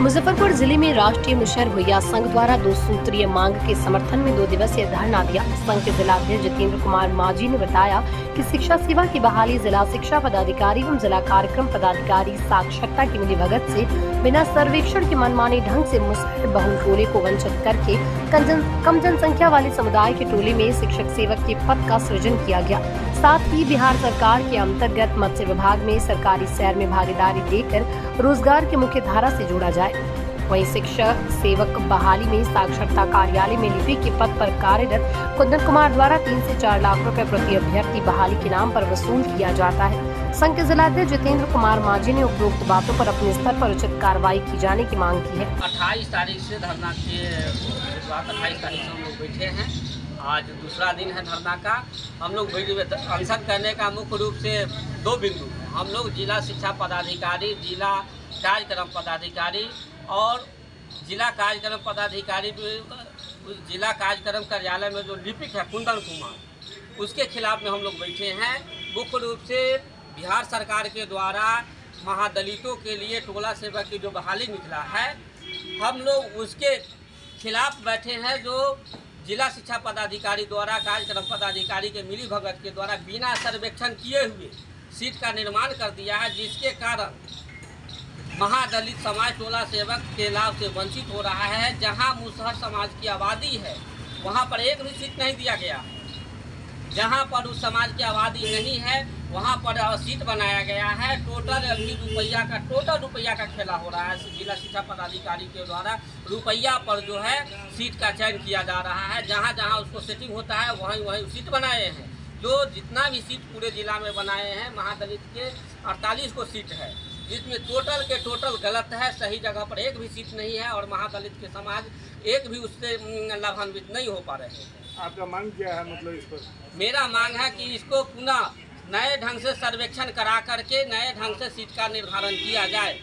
मुजफ्फरपुर ज़िले में राष्ट्रीय मुशहर भैया संघ द्वारा दो सूत्रीय मांग के समर्थन में दो दिवसीय धरना दिया। संघ के जिलाध्यक्ष जितेंद्र कुमार माझी ने बताया कि शिक्षा सेवा की बहाली जिला शिक्षा पदाधिकारी एवं जिला कार्यक्रम पदाधिकारी साक्षरता की मिली भगत से बिना सर्वेक्षण के मनमाने ढंग से मुसहर बहुल टोले को वंचित करके कम जनसंख्या वाले समुदाय के टोले में शिक्षक सेवक के पद का सृजन किया गया। साथ ही बिहार सरकार के अंतर्गत मत्स्य विभाग में सरकारी सैर में भागीदारी देकर रोज़गार के मुख्य धारा से जोड़ा जाए। वहीं शिक्षक, सेवक बहाली में साक्षरता कार्यालय में लिपि के पद पर कार्यरत कुंदन कुमार द्वारा तीन से चार लाख रुपए प्रति अभ्यर्थी बहाली के नाम पर वसूल किया जाता है। संघ के जिलाध्यक्ष जितेंद्र कुमार मांझी ने उपरोक्त बातों पर अपने स्तर पर उचित कार्रवाई की जाने की मांग की है। अट्ठाईस तारीख से धरना के अट्ठाईस तारीख से हम लोग बैठे हैं। आज दूसरा दिन है धरना का। हम लोग अनशन करने का मुख्य रूप से दो बिंदु हम लोग जिला शिक्षा पदाधिकारी, जिला कार्यक्रम पदाधिकारी और जिला कार्यक्रम पदाधिकारी जिला कार्यक्रम कार्यालय में जो लिपिक है कुंदन कुमार, उसके खिलाफ में हम लोग बैठे हैं। मुख्य रूप से बिहार सरकार के द्वारा महादलितों के लिए टोला सेवा की जो बहाली निकला है, हम लोग उसके खिलाफ बैठे हैं जो जिला शिक्षा पदाधिकारी द्वारा कार्यक्रम पदाधिकारी के मिली भगत के द्वारा बिना सर्वेक्षण किए हुए सीट का निर्माण कर दिया है, जिसके कारण महादलित समाज टोला सेवक के लाभ से वंचित हो रहा है। जहाँ मुसहर समाज की आबादी है, वहाँ पर एक भी सीट नहीं दिया गया। जहाँ पर उस समाज की आबादी नहीं है वहाँ पर सीट बनाया गया है। टोटल अभी रुपया का टोटल रुपया का खेला हो रहा है। जिला शिक्षा पदाधिकारी के द्वारा रुपया पर जो है सीट का चयन किया जा रहा है। जहाँ जहाँ उसको सेटिंग होता है वहीं वहीं सीट बनाए हैं। जो जितना भी सीट पूरे जिला में बनाए हैं महादलित के अड़तालीस को सीट है। जिसमें टोटल के टोटल गलत है सही जगह पर एक भी सीट नहीं है और महादलित के समाज एक भी उससे लाभान्वित नहीं हो पा रहे हैं। आपका मांग क्या है मतलब इस पर? मेरा मांग है कि इसको पुनः नए ढंग से सर्वेक्षण करा करके नए ढंग से सीट का निर्धारण किया जाए।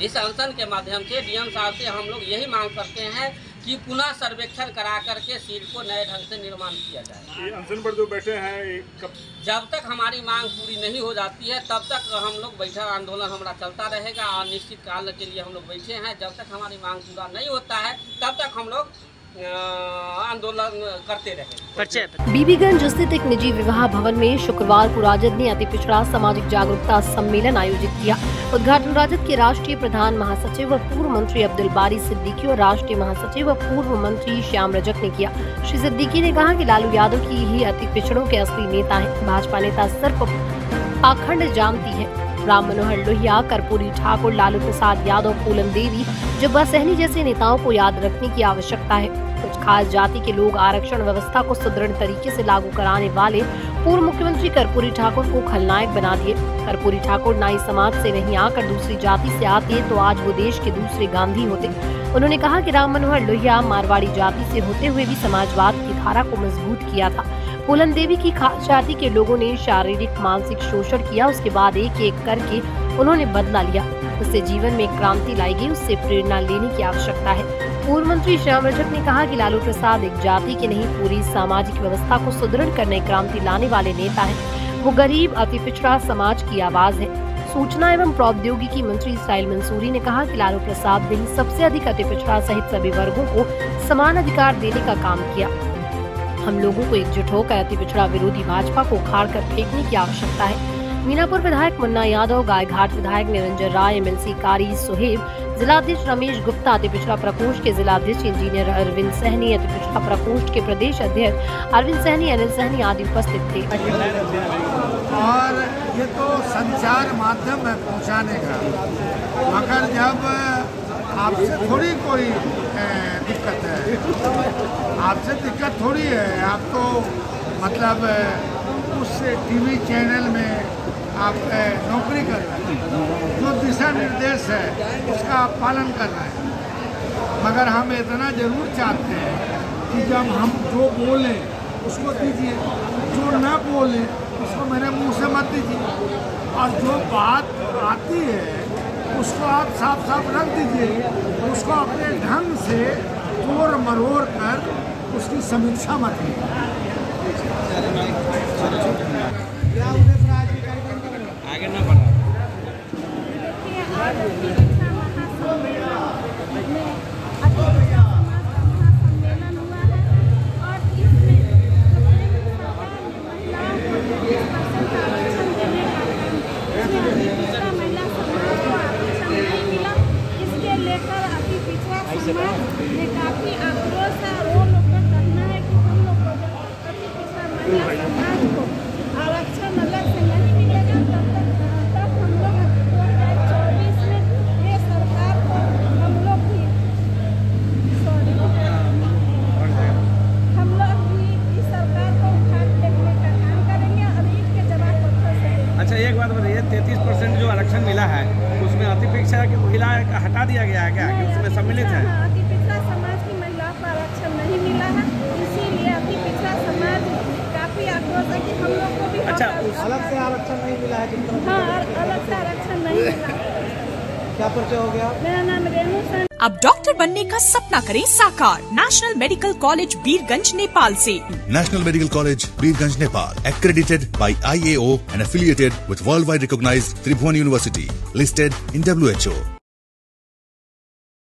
इस अनशन के माध्यम से डीएम साहब से हम लोग यही मांग करते हैं कि पुनः सर्वेक्षण करा करके सीट को नए ढंग से निर्माण किया जाए। ये अनशन पर जो बैठे हैं कब जब तक हमारी मांग पूरी नहीं हो जाती है तब तक हम लोग बैठा आंदोलन हमारा चलता रहेगा। और निश्चित काल के लिए हम लोग बैठे हैं। जब तक हमारी मांग पूरा नहीं होता है तब तक हम लोग आंदोलन करते रहे बीबीगंज स्थित एक निजी विवाह भवन में शुक्रवार को राजद ने अति पिछड़ा सामाजिक जागरूकता सम्मेलन आयोजित किया उद्घाटन राजद के राष्ट्रीय प्रधान महासचिव व पूर्व मंत्री अब्दुल बारी सिद्दीकी और राष्ट्रीय महासचिव व पूर्व मंत्री श्याम रजक ने किया श्री सिद्दीकी ने कहा कि लालू यादव की ही अति पिछड़ों के असली नेता है भाजपा नेता सिर्फ़ पाखंड जानती है राम मनोहर लोहिया, कर्पूरी ठाकुर, लालू प्रसाद यादव पूलन देवी, जुब्बा सहनी जैसे नेताओं को याद रखने की आवश्यकता है। कुछ खास जाति के लोग आरक्षण व्यवस्था को सुदृढ़ तरीके से लागू कराने वाले पूर्व मुख्यमंत्री कर्पूरी ठाकुर को खलनायक बना दिए। कर्पूरी ठाकुर नाई समाज से नहीं आकर दूसरी जाति से आते तो आज वो देश के दूसरे गांधी होते। उन्होंने कहा कि राम मनोहर लोहिया मारवाड़ी जाति से होते हुए भी समाजवाद की धारा को मज़बूत किया था। फूलन देवी की खास जाति के लोगों ने शारीरिक, मानसिक शोषण किया। उसके बाद एक एक करके उन्होंने बदला लिया। उससे जीवन में क्रांति लाई गई उससे प्रेरणा लेने की आवश्यकता है। पूर्व मंत्री श्याम रजक ने कहा कि लालू प्रसाद एक जाति की नहीं, पूरी सामाजिक व्यवस्था को सुदृढ़ करने, क्रांति लाने वाले नेता है। वो गरीब, अति पिछड़ा समाज की आवाज़ है। सूचना एवं प्रौद्योगिकी मंत्री इसराइल मंसूरी ने कहा कि लालू प्रसाद ने सबसे अधिक अति पिछड़ा सहित सभी वर्गों को समान अधिकार देने का काम किया। हम लोगों को एकजुट होकर अति पिछड़ा विरोधी भाजपा को उखाड़ कर फेंकने की आवश्यकता है। मीनापुर विधायक मुन्ना यादव, गायघाट विधायक निरंजन राय, एमएलसी कारी सुहेब, जिलाध्यक्ष रमेश गुप्ता अति पिछड़ा प्रकोष्ठ के जिलाध्यक्ष इंजीनियर अरविंद सहनी अति पिछड़ा प्रकोष्ठ के प्रदेश अध्यक्ष अरविंद सहनी, अनिल सहनी आदि उपस्थित थे। और ये तो संचार माध्यम है पहुँचाने का। मगर जब आपसे थोड़ी कोई दिक्कत है आपसे दिक्कत थोड़ी है। आप तो मतलब उस टीवी चैनल में आप नौकरी कर रहे हैं। जो दिशा निर्देश है, उसका आप पालन कर रहे हैं। मगर हम इतना ज़रूर चाहते हैं कि जब हम जो बोलें, उसको दीजिए। जो न बोलें, उसको मेरे मुँह से मत दीजिए। और जो बात आती है, उसको आप साफ़ साफ़ रख दीजिए। उसको अपने ढंग से तोड़ मरोड़ कर उसकी समीक्षा मत आगे ना बढ़ा तैतीस परसेंट जो आरक्षण मिला है उसमें अतिपेक्षा की महिला हटा दिया गया है क्या? कि उसमें सम्मिलित है? हाँ, समाज की महिलाओं को आरक्षण नहीं मिला है इसीलिए अति समाज काफ़ी आक्रोश है कि हम लोग को भी अच्छा, उस- अलग से आरक्षण नहीं मिला है हाँ अलग से आरक्षण नहीं मिला। क्या परिचय हो गया? मेरा नाम रेणु सन। अब डॉक्टर बनने का सपना करें साकार। National medical college Birgunj Nepal से। National medical college Birgunj Nepal. Accredited by IAO and affiliated with world wide recognized Tribhuvan university listed in W